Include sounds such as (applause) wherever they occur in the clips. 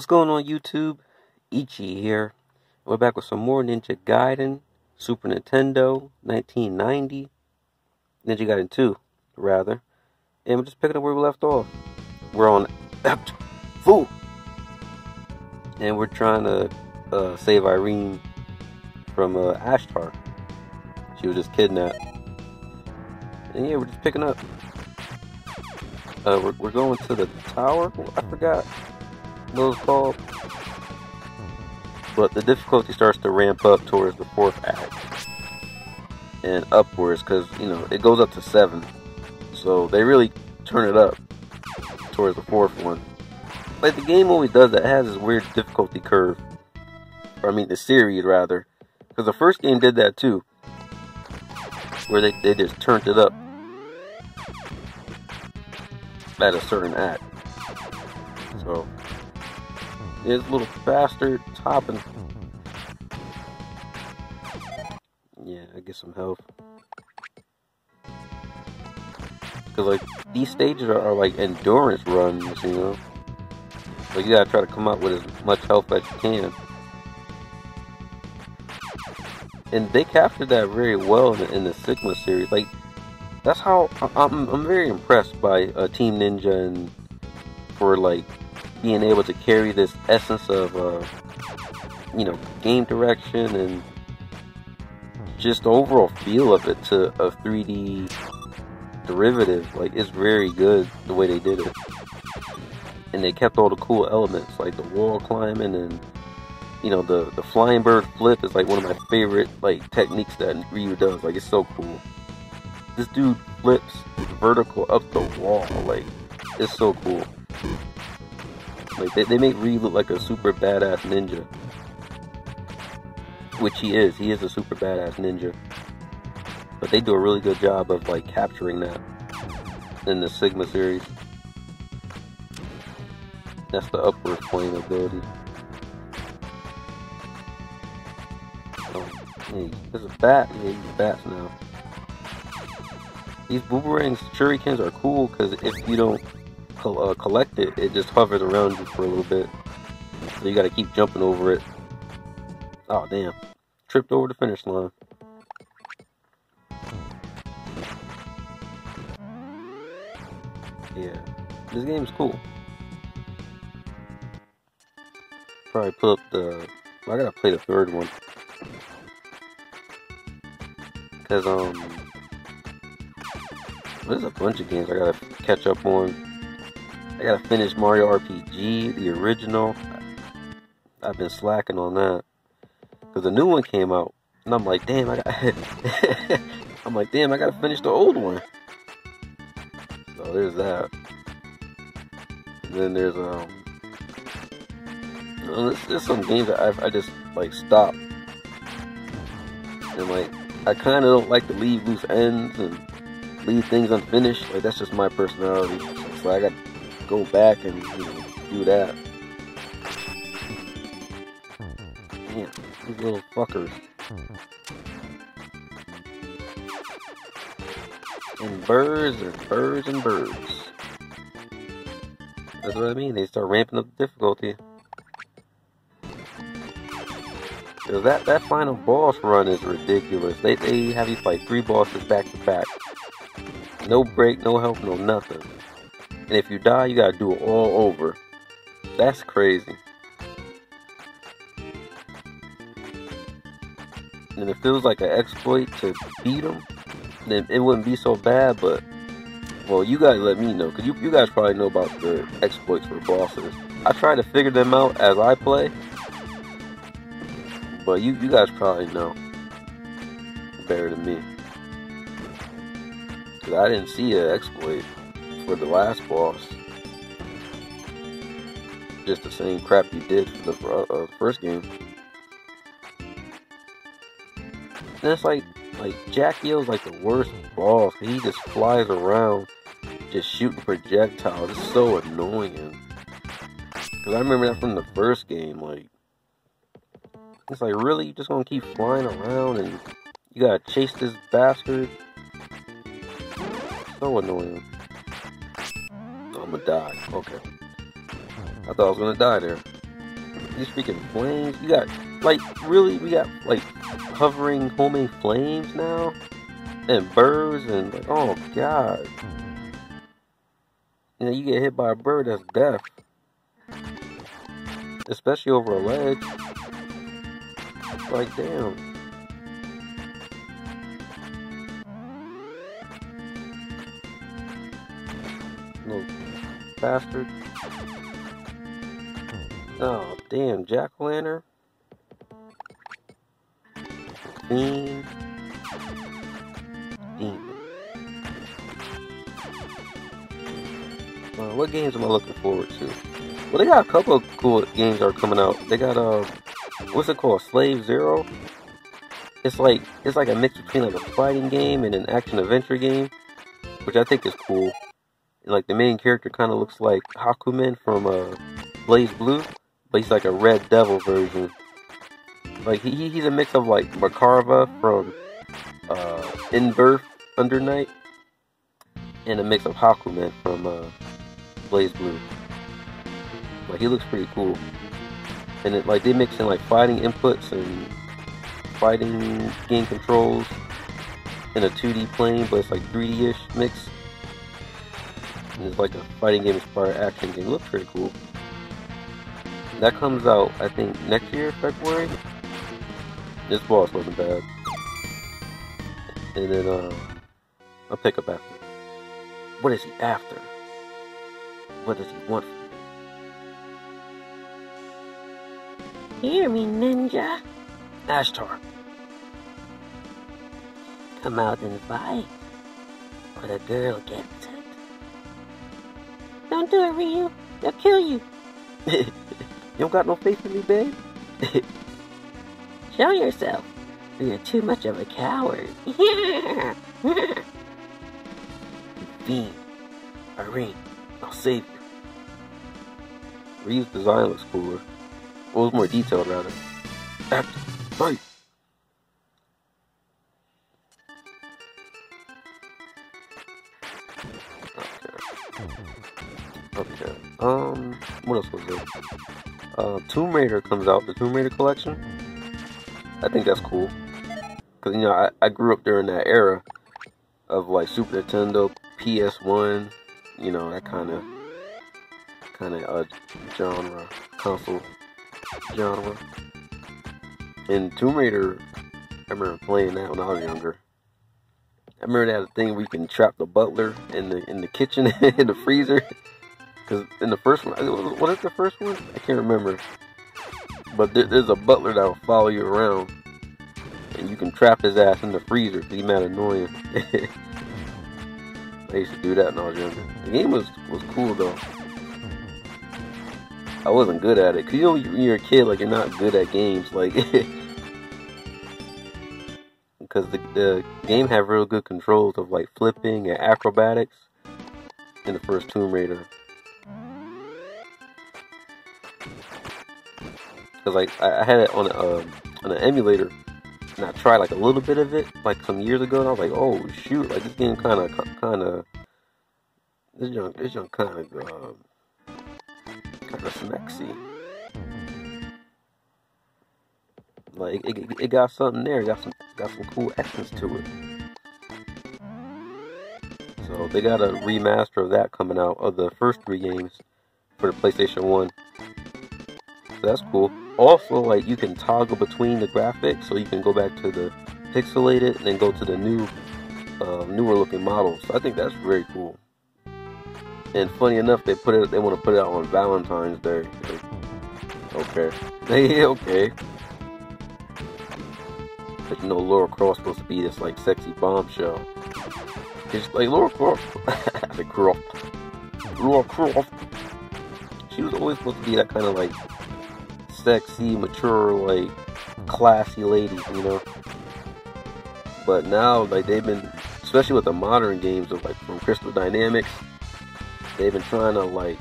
What's going on YouTube? Ichi here. We're back with some more Ninja Gaiden, Super Nintendo, 1990. Ninja Gaiden 2, rather. And we're just picking up where we left off. We're on Fu! And we're trying to uh, save Irene from uh, Ashtar. She was just kidnapped. And yeah, we're just picking up. Uh, we're, we're going to the tower? I forgot it called. But the difficulty starts to ramp up towards the fourth act. And upwards, because, you know, it goes up to seven. So they really turn it up towards the fourth one. Like, the game always does that. It has this weird difficulty curve. Or, I mean, the series, rather. Because the first game did that, too. Where they, they just turned it up at a certain act. So, a little faster topping. Yeah, I get some health. Because, like, these stages are, are, like endurance runs, you know? So you gotta try to come up with as much health as you can. And they captured that very well in the, in the Sigma series. Like, that's how I'm, I'm very impressed by uh, Team Ninja and for like being able to carry this essence of uh, you know game direction and just the overall feel of it to a 3D derivative. Like it's very good the way they did it, and they kept all the cool elements like the wall climbing and you know the the flying bird flip is like one of my favorite like techniques that Ryu does. Like it's so cool this dude flips vertical up the wall. Like, it's so cool. Like, they, they make Ryu look like a super badass ninja. Which he is. He is a super badass ninja. But they do a really good job of, like, capturing that in the Sigma series. That's the upward plane ability. Oh, hey, there's a bat. Yeah, he's bats now. These boomerangs, shurikens are cool because if you don't uh, collect it, it just hovers around you for a little bit. So you gotta keep jumping over it. Oh damn. Tripped over the finish line. Yeah. This game's cool. Probably put up the... I gotta play the third one. Because, um... There's a bunch of games I gotta catch up on. I gotta finish Mario RPG, the original. I've been slacking on that. Because the new one came out. And I'm like, damn, I got. (laughs) I'm like, damn, I gotta finish the old one. So there's that. And then there's, um. There's, there's some games that I've, I just, like, stop. And, like, I kind of don't like to leave loose ends and leave things unfinished. Like that's just my personality. So I got go back and you know do that. These little fuckers. And birds and birds and birds. That's what I mean. They start ramping up the difficulty. Cause that that final boss run is ridiculous. They they have you fight three bosses back to back. No break, no help, no nothing. And if you die, you gotta do it all over. That's crazy. And if it was like an exploit to beat them, then it wouldn't be so bad, but well, you guys let me know, because you, you guys probably know about the exploits for bosses. I try to figure them out as I play, but you, you guys probably know better than me. Because I didn't see an exploit for the last boss. Just the same crap you did for the uh, first game. And it's like, like Jaquio's like the worst boss. He just flies around, just shooting projectiles. It's so annoying. Cause I remember that from the first game. Like, it's like really, you just gonna keep flying around and you gotta chase this bastard so annoying. I'm gonna die. Okay. I thought I was gonna die there. these freaking flames. You got like really, we got like hovering homing flames now, and birds, and like oh god. You know, you get hit by a bird, that's death. Especially over a ledge. Like damn. Bastard. Oh, damn, Jack o' lantern. Fiend. Demon. Uh, what games am I looking forward to? Well, they got a couple of cool games that are coming out. They got, uh, what's it called? Slave Zero? It's like, it's like a mix between like a fighting game and an action adventure game, which I think is cool. Like the main character kind of looks like Hakumen from, uh, BlazBlue, but he's like a Red Devil version. Like he, he's a mix of like Merkava from uh, In Under Night and a mix of Hakumen from uh, BlazBlue. Like he looks pretty cool. And it, like they mix in like fighting inputs and fighting game controls in a 2D plane, but it's like 3D-ish mix. It's like a fighting game inspired action game. It looks pretty cool. That comes out, I think, next year, February. This boss wasn't bad. And then, uh, I'll pick up after. What is he after? What does he want Hear me, ninja. Ashtar. Come out and fight, or the girl gets. Don't do it, Ryu. They'll kill you. (laughs) You don't got no faith in me, babe? (laughs) Show yourself. You're too much of a coward. (laughs) Fiend. Irene, I'll save you. Ryu's design looks cooler. Well, it's more detailed, rather. Act, fight! What else was there? uh, Tomb Raider comes out, the Tomb Raider collection. I think that's cool. Because, you know, I, I grew up during that era of like Super Nintendo, PS1, you know, that kind of kind of uh, genre, console genre. And Tomb Raider, I remember playing that when I was younger. I remember that thing where you can trap the butler in the in the kitchen (laughs) in the freezer. Because in the first one, what is the first one? I can't remember. But there, there's a butler that will follow you around. And you can trap his ass in the freezer because he's mad annoying. (laughs) I used to do that when I was younger. The game was, was cool though. I wasn't good at it. Cause you know when you're a kid, like you're not good at games. Like, (laughs) because the, the game had real good controls of like flipping and acrobatics in the first Tomb Raider. Because like I, had it on a, um, on an emulator, and I tried like a little bit of it like some years ago, and I was like, oh shoot, like this game kind of kind of this young this young kind of um, kind of smexy. Like it, it, it, got something there, it got some got some cool essence to it. So they got a remaster of that coming out of the first three games for the PlayStation One. So that's cool. Also like you can toggle between the graphics so you can go back to the pixelated and then go to the new uh, newer looking models. So i think that's very cool. And funny enough they put it they want to put it out on valentine's day. Okay. Hey (laughs) okay. But you know Lara Croft supposed to be this like sexy bombshell. It's like Lara Croft (laughs) the Croft Lara Croft. She was always supposed to be that kind of like sexy, mature, like classy lady, you know. But now, like they've been, especially with the modern games of like from Crystal Dynamics, they've been trying to like,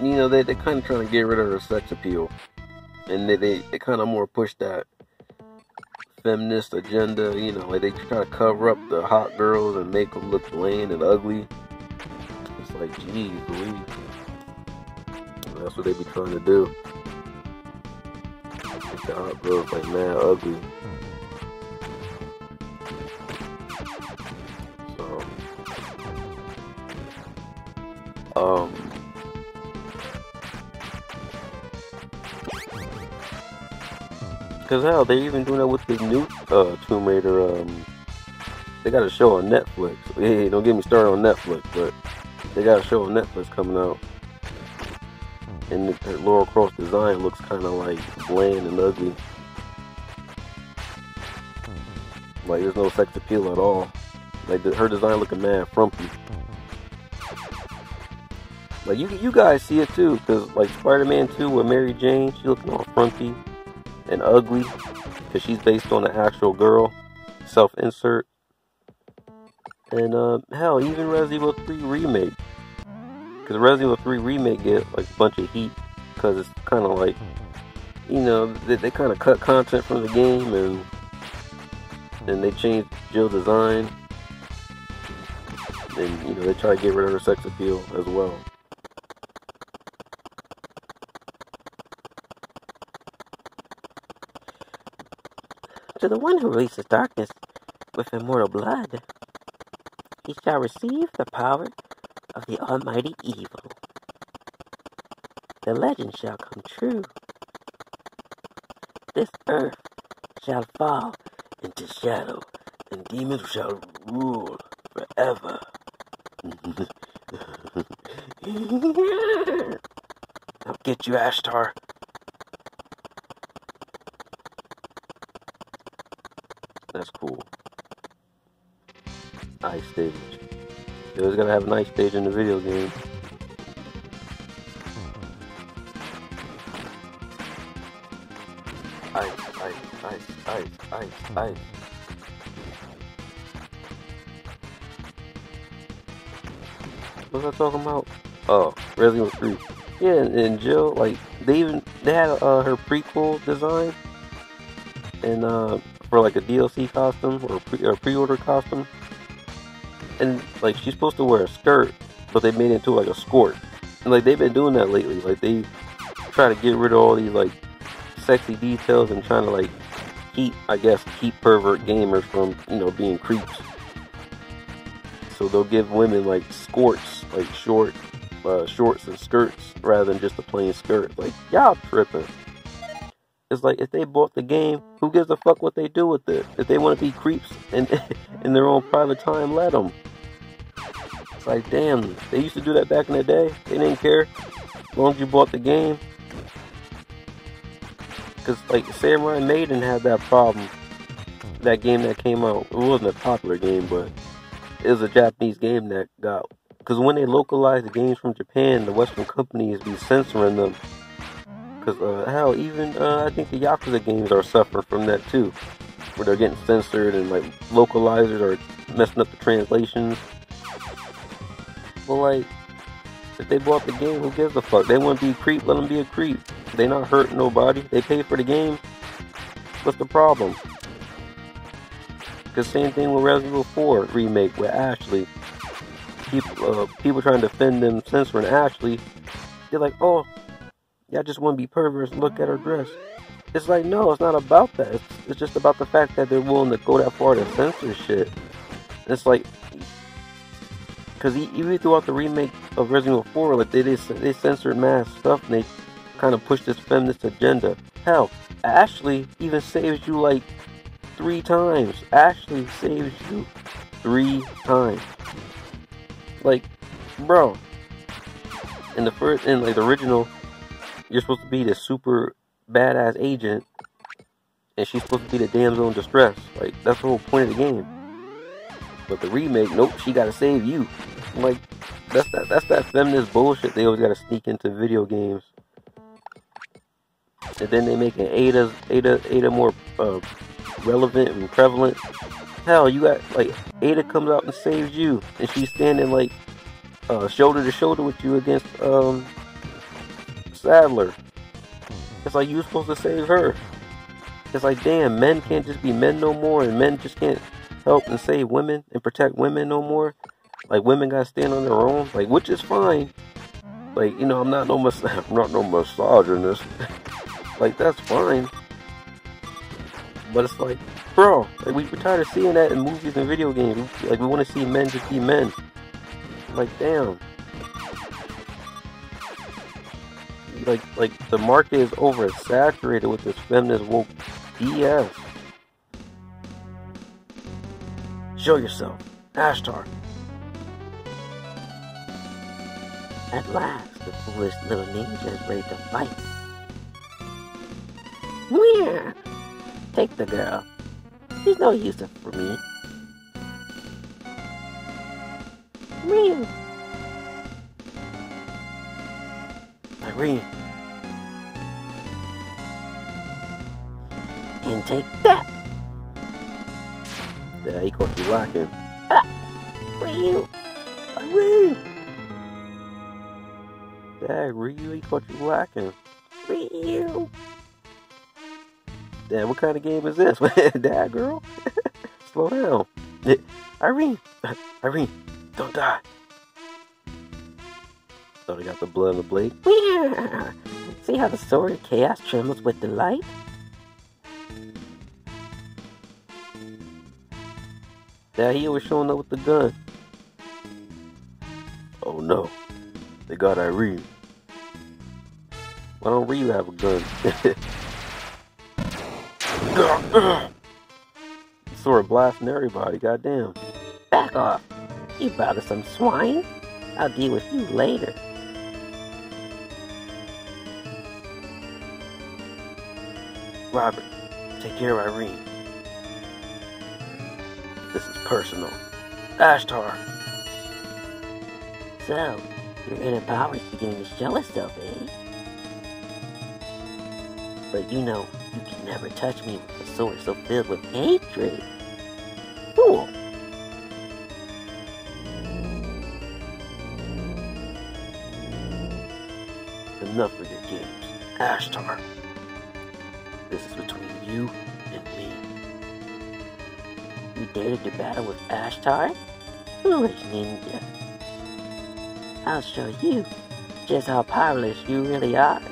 you know, they they kind of trying to get rid of her sex appeal, and they they, they kind of more push that feminist agenda. You know, like they try to cover up the hot girls and make them look bland and ugly. It's like, geez, believe. That's what they be trying to do. The hot girl's like mad ugly. So, um, cause hell, they're even doing that with the new uh, Tomb Raider. Um, they got a show on Netflix. Hey, (laughs) don't get me started on Netflix, but they got a show on Netflix coming out. And the, Lara Croft design looks kind of like bland and ugly. Like there's no sex appeal at all. Like the, her design looking mad frumpy. Like you you guys see it too, cause like Spider-Man 2 with Mary Jane, she looking all frumpy and ugly, cause she's based on an actual girl. Self-insert. And uh, hell, even Resident Evil 3 remake, cause Resident Evil 3 remake get like a bunch of heat, cause it's kind of like, you know, they, they kind of cut content from the game and and they changed Jill design, and you know they try to get rid of her sex appeal as well. To the one who releases darkness with immortal blood, he shall receive the power of the almighty evil. The legend shall come true. This earth shall fall into shadow, and demons shall rule forever. (laughs) I'll get you, Ashtar. That's cool. Ice stage. They was gonna have a nice stage in the video game. Ice, ice, ice, ice, ice, ice. What was I talking about? Oh, Resident Evil 3. Yeah, and, and Jill, like, they even, they had uh, her prequel design. And, uh, for like a DLC costume or pre or pre-order costume, and like she's supposed to wear a skirt, but they made it into like a skirt, and like they've been doing that lately. Like they try to get rid of all these like sexy details and trying to like keep, I guess, keep pervert gamers from you know being creeps. So they'll give women like skirts, like short uh, shorts and skirts, rather than just a plain skirt. Like y'all tripping. It's like if they bought the game, who gives a fuck what they do with it? If they want to be creeps in (laughs) in their own private time, let them. It's like damn, they used to do that back in the day. They didn't care as long as you bought the game. Cause like Samurai Maiden had that problem. That game that came out, it wasn't a popular game, but it was a Japanese game that got. Because when they localize the games from Japan, the Western companies be censoring them because uh, hell, even uh, I think the Yakuza games are suffering from that too, where they're getting censored and like localizers are messing up the translations. Well, like if they bought the game, who gives a fuck? They want to be a creep, let them be a creep. They not hurt nobody. They pay for the game. What's the problem? Cause same thing with Resident Evil 4 remake with Ashley. People, uh, people trying to defend them censoring Ashley. They're like, oh, Y'all just want to be perverts look at her dress. It's like, no, it's not about that. It's, it's just about the fact that they're willing to go that far to censor shit. It's like, because even throughout the remake of Resident Evil 4, like they, they, they censored mass stuff and they kind of pushed this feminist agenda. Hell, Ashley even saves you like three times. Ashley saves you three times. Like, bro. In the first, in like the original you're supposed to be the super badass agent, and she's supposed to be the damsel in distress. Like that's the whole point of the game. But the remake, nope, she gotta save you. I'm like that's that that's that feminist bullshit they always gotta sneak into video games. And then they make an Ada Ada Ada more uh, relevant and prevalent. Hell, you got like Ada comes out and saves you, and she's standing like uh, shoulder to shoulder with you against um, Saddler. It's like you were supposed to save her. It's like, damn, men can't just be men no more, and men just can't help and save women and protect women no more. Like women gotta stand on their own, like which is fine. Like you know, I'm not no mis- (laughs) I'm not no misogynist. (laughs) like that's fine. But it's like, bro, like we, we're tired of seeing that in movies and video games. Like we want to see men just be men. Like damn. Like like the market is oversaturated with this feminist woke BS. Show yourself, Ashtar. At last, the foolish little ninja is ready to fight. Yeah. Take the girl. She's no use for me. Real. Irene, And take that. Ah, yeah, he caught you lacking. Real. Irene! Dad, Ryu, he caught you lacking. Real. Dad, what kind of game is this? (laughs) Dad, girl? (laughs) Slow down. (laughs) Irene! Irene, don't die. So they got the blood of the blade. See how the sword of chaos trembles with delight? Dad, he was showing up with the gun. Oh no, they got Irene. Why don't Ryu have a gun? (laughs) Sword blasting everybody, goddamn. Back off. You bother some swine. I'll deal with you later. Robert, take care of Irene. This is personal. Ashtar, So, your inner power is beginning to show itself, eh? But you know, you can never touch me with a sword so filled with hatred. Fool! enough of your games. Ashtar, this is between you and. You dared to battle with Ashtar? Foolish ninja. I'll show you just how powerless you really are.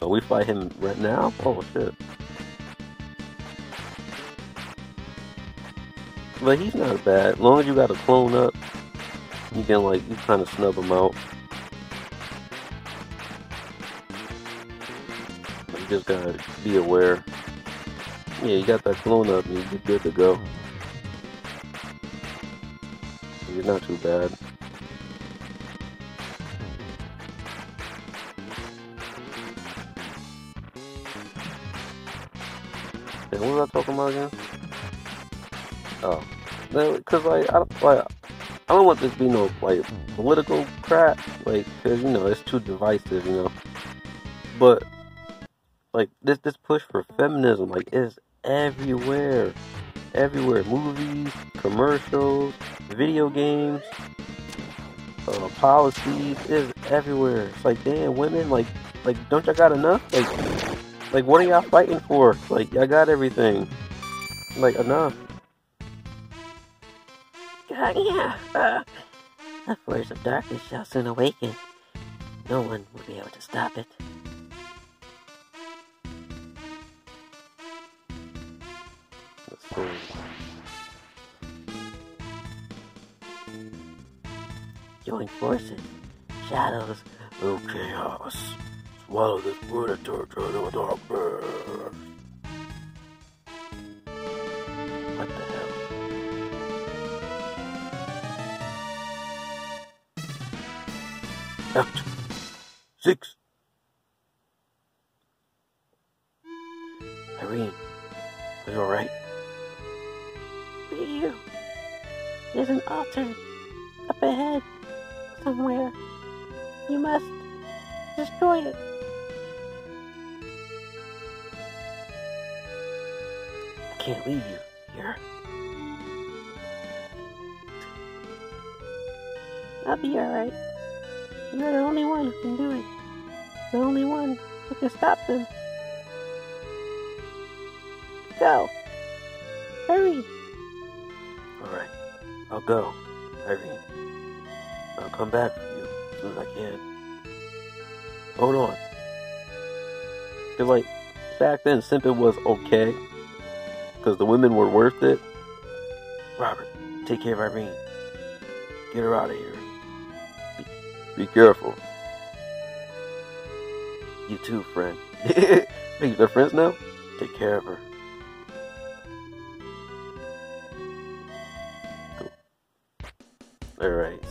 So we fight him right now? Oh shit. But he's not bad. As long as you got a clone up, you can like you kind of snub him out. You just gotta be aware. Yeah, you got that clone up, and you're good to go. You're not too bad. And what was I talking about again? Oh, because like I like I don't want this to be no like political crap, like because you know it's too divisive, you know. But like this this push for feminism, like is everywhere, everywhere. Movies, commercials, video games, uh, policies is everywhere. It's like damn, women, like like don't y'all got enough? Like like what are y'all fighting for? Like y'all got everything. Like enough. Uh, yeah, (laughs) uh, the force of darkness shall soon awaken. No one will be able to stop it. Join forces. Shadows. Oh chaos. Swallow this word of torture to darkness. What the hell? Out. Six. Irene, are you alright? Ryu. There's an altar up ahead somewhere. You must destroy it. I can't leave you here. I'll be alright. You're the only one who can do it. The only one who can stop them. Go. I'll go, Irene. I'll come back for you as soon as I can. hold on. Cause like back then, simping was okay. Cause the women were worth it. Robert, take care of Irene. Get her out of here. Be, be careful. You too, friend. (laughs) Hey, they're friends now? Take care of her.